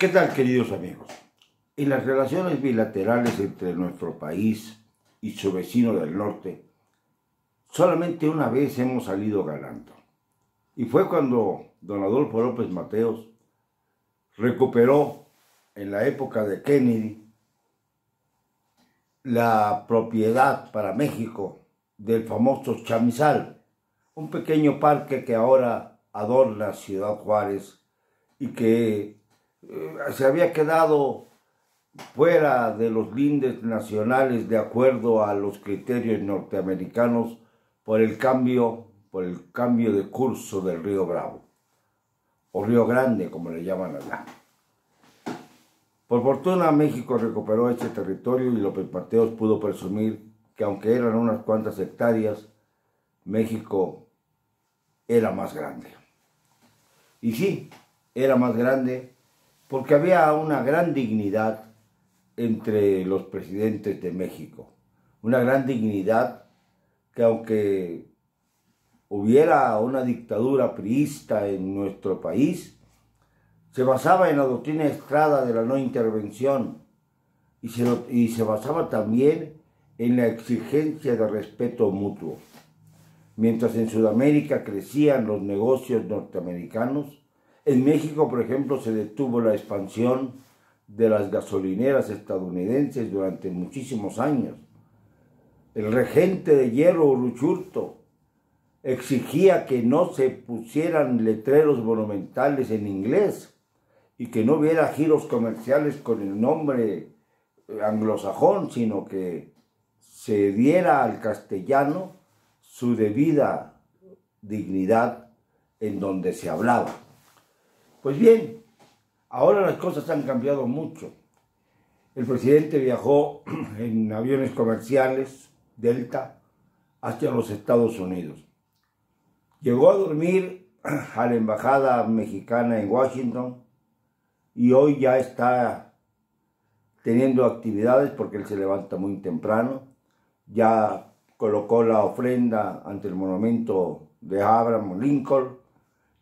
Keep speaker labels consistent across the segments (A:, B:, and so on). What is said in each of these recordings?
A: ¿Qué tal queridos amigos? En las relaciones bilaterales entre nuestro país y su vecino del norte, solamente una vez hemos salido ganando. Y fue cuando don Adolfo López Mateos recuperó en la época de Kennedy la propiedad para México del famoso Chamizal, un pequeño parque que ahora adorna Ciudad Juárez y que eh, se había quedado fuera de los lindes nacionales de acuerdo a los criterios norteamericanos por el cambio, por el cambio de curso del río Bravo, o Río Grande, como le llaman allá. Por fortuna México recuperó ese territorio y López Mateos pudo presumir que aunque eran unas cuantas hectáreas, México era más grande. Y sí, era más grande porque había una gran dignidad entre los presidentes de México. Una gran dignidad que aunque hubiera una dictadura priista en nuestro país, se basaba en la doctrina estrada de la no intervención y se, y se basaba también en la exigencia de respeto mutuo. Mientras en Sudamérica crecían los negocios norteamericanos, en México, por ejemplo, se detuvo la expansión de las gasolineras estadounidenses durante muchísimos años. El regente de hierro Uruchurto exigía que no se pusieran letreros monumentales en inglés y que no hubiera giros comerciales con el nombre anglosajón, sino que se diera al castellano su debida dignidad en donde se hablaba. Pues bien, ahora las cosas han cambiado mucho. El presidente viajó en aviones comerciales, Delta, hacia los Estados Unidos. Llegó a dormir a la embajada mexicana en Washington y hoy ya está teniendo actividades porque él se levanta muy temprano. Ya colocó la ofrenda ante el monumento de Abraham Lincoln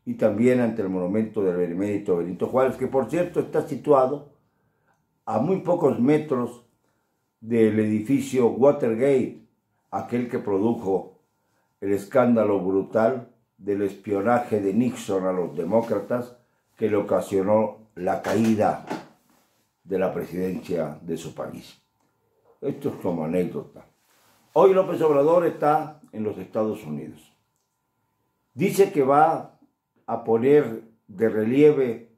A: y también ante el monumento del emérito Benito Juárez, que por cierto está situado a muy pocos metros del edificio Watergate, aquel que produjo el escándalo brutal del espionaje de Nixon a los demócratas que le ocasionó la caída de la presidencia de su país. Esto es como anécdota. Hoy López Obrador está en los Estados Unidos. Dice que va a poner de relieve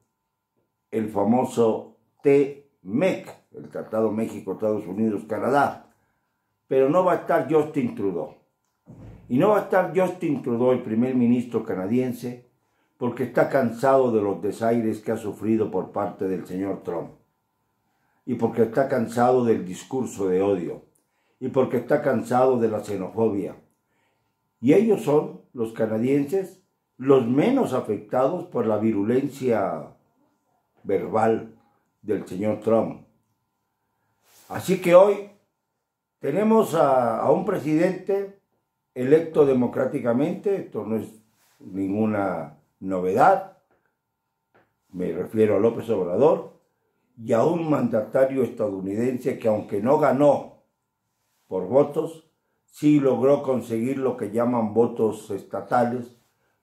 A: el famoso TMEC, el Tratado México-Estados Unidos-Canadá, pero no va a estar Justin Trudeau. Y no va a estar Justin Trudeau, el primer ministro canadiense, porque está cansado de los desaires que ha sufrido por parte del señor Trump. Y porque está cansado del discurso de odio. Y porque está cansado de la xenofobia. Y ellos son, los canadienses, los menos afectados por la virulencia verbal del señor Trump. Así que hoy tenemos a, un presidente electo democráticamente, esto no es ninguna novedad, me refiero a López Obrador, y a un mandatario estadounidense que aunque no ganó por votos, sí logró conseguir lo que llaman votos estatales,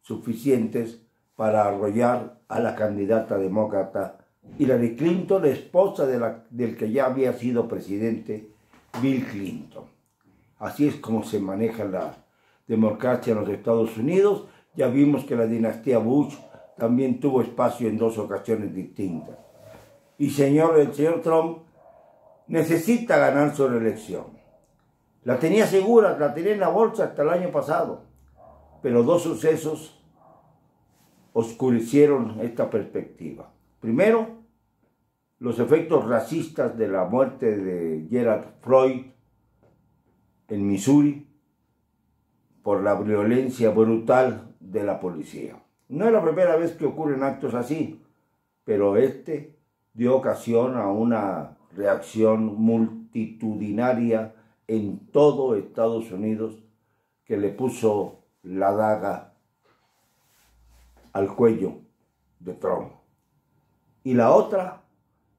A: suficientes para arrollar a la candidata demócrata Hillary Clinton, esposa del que ya había sido presidente Bill Clinton. Así es como se maneja la democracia en los Estados Unidos. Ya vimos que la dinastía Bush también tuvo espacio en dos ocasiones distintas. Y señor, el señor Trump necesita ganar su reelección. La tenía segura, la tenía en la bolsa hasta el año pasado. Pero dos sucesos oscurecieron esta perspectiva. Primero, los efectos racistas de la muerte de Gerard Floyd en Missouri por la violencia brutal de la policía. No es la primera vez que ocurren actos así, pero este dio ocasión a una reacción multitudinaria en todo Estados Unidos que le puso la daga al cuello de Trump. Y la otra,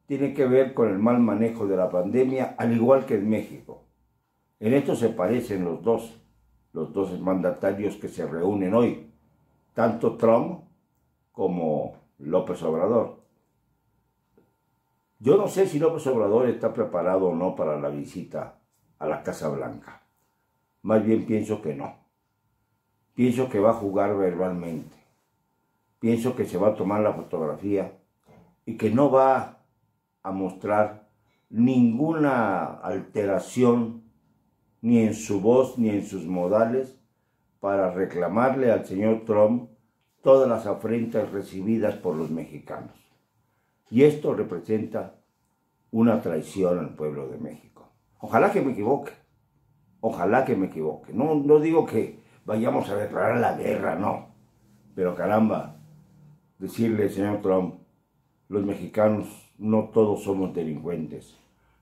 A: tiene que ver con el mal manejo de la pandemia, al igual que en México. En esto se parecen los dos, los dos mandatarios que se reúnen hoy, tanto Trump como López Obrador. Yo no sé si López Obrador está preparado o no para la visita a la Casa Blanca. Más bien pienso que no. Pienso que va a jugar verbalmente. Pienso que se va a tomar la fotografía y que no va a mostrar ninguna alteración ni en su voz ni en sus modales para reclamarle al señor Trump todas las afrentas recibidas por los mexicanos. Y esto representa una traición al pueblo de México. Ojalá que me equivoque, ojalá que me equivoque. No, no digo que vayamos a declarar la guerra, no. Pero caramba, decirle, señor Trump, los mexicanos no todos somos delincuentes,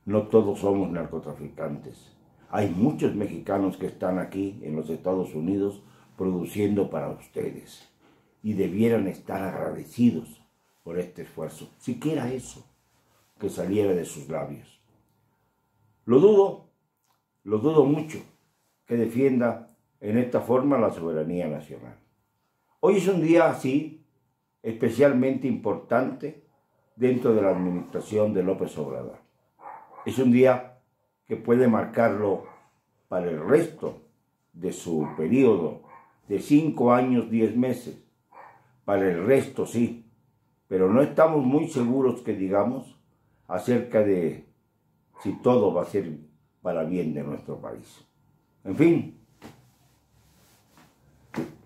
A: no todos somos narcotraficantes. Hay muchos mexicanos que están aquí en los Estados Unidos produciendo para ustedes y debieran estar agradecidos por este esfuerzo, siquiera eso, que saliera de sus labios. Lo dudo, lo dudo mucho, que defienda en esta forma la soberanía nacional. Hoy es un día así, especialmente importante dentro de la administración de López Obrador. Es un día que puede marcarlo para el resto de su periodo de cinco años, diez meses. Para el resto sí, pero no estamos muy seguros que digamos acerca de si todo va a ser para bien de nuestro país. En fin,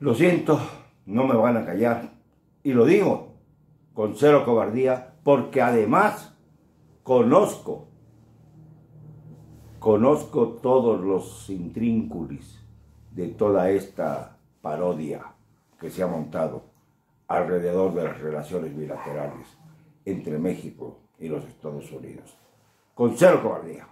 A: lo siento, no me van a callar. Y lo digo con cero cobardía, porque además conozco, conozco todos los intrínculis de toda esta parodia que se ha montado alrededor de las relaciones bilaterales entre México y los Estados Unidos. Con cero cobardía.